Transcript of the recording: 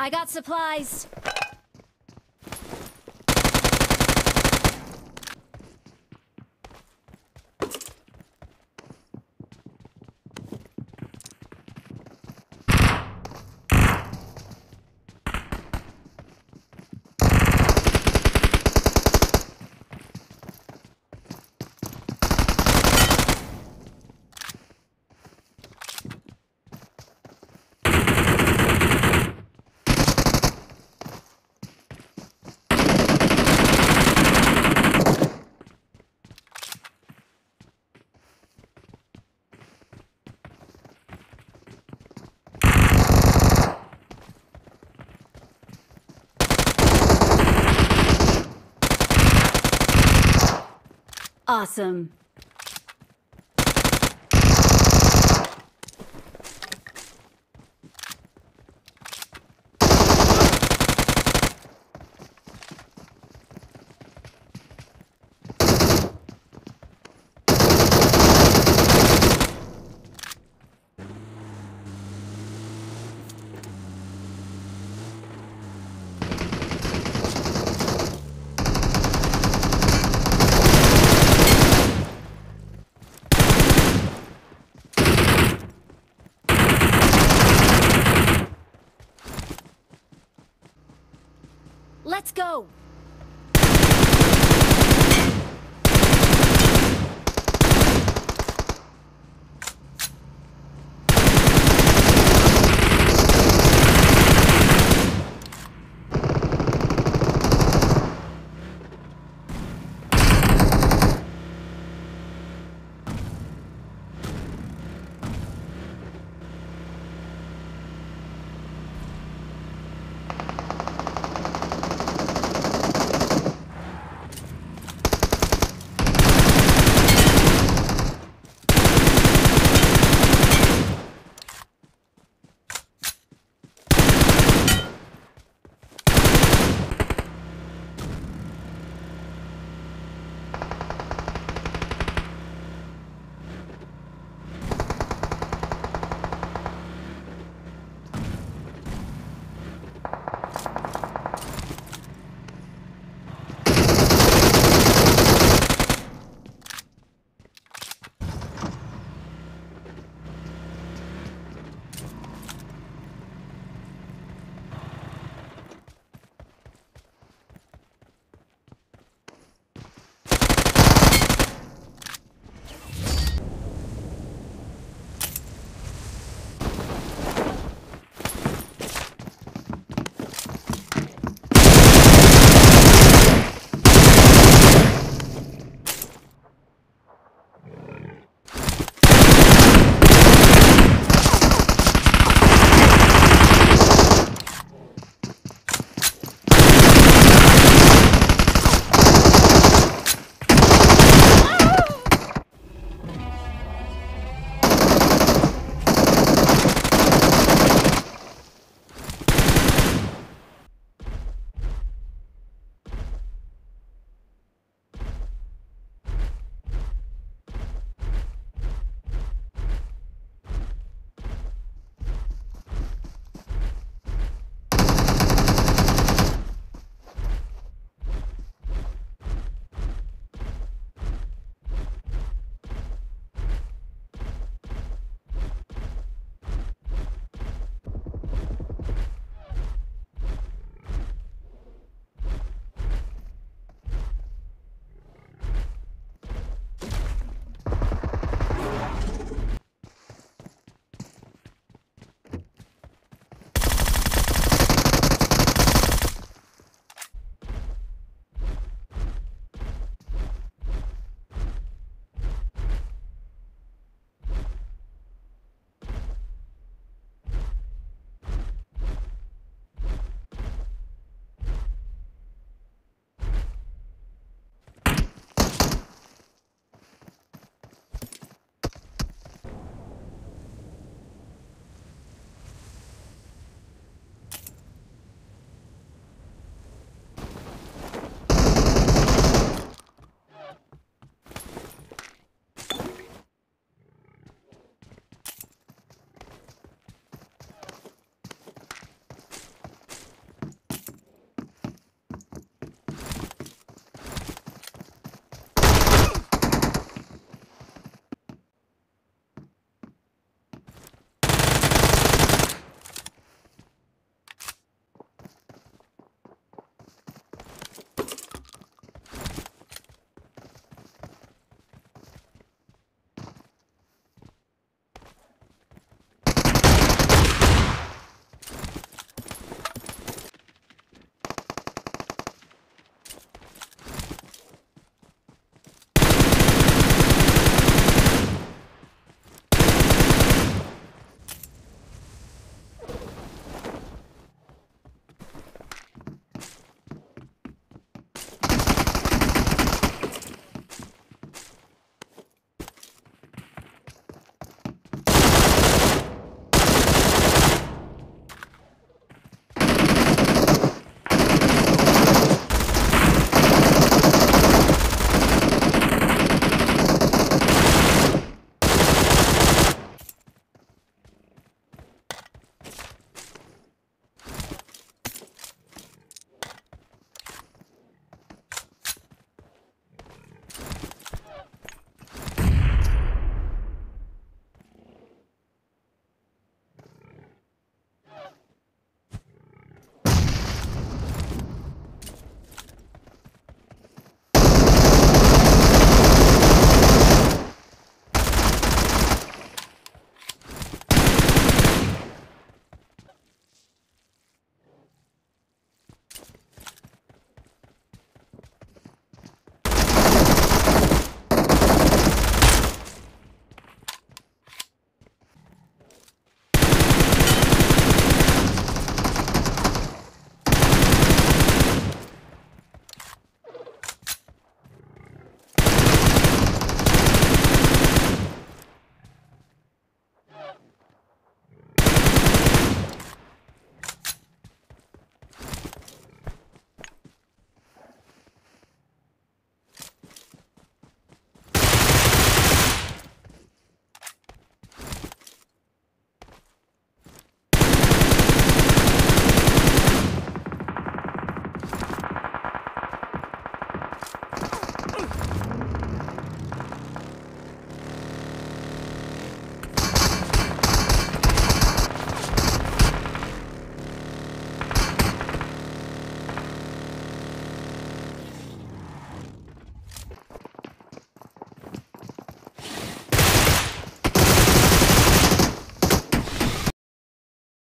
I got supplies. Awesome. Let's go!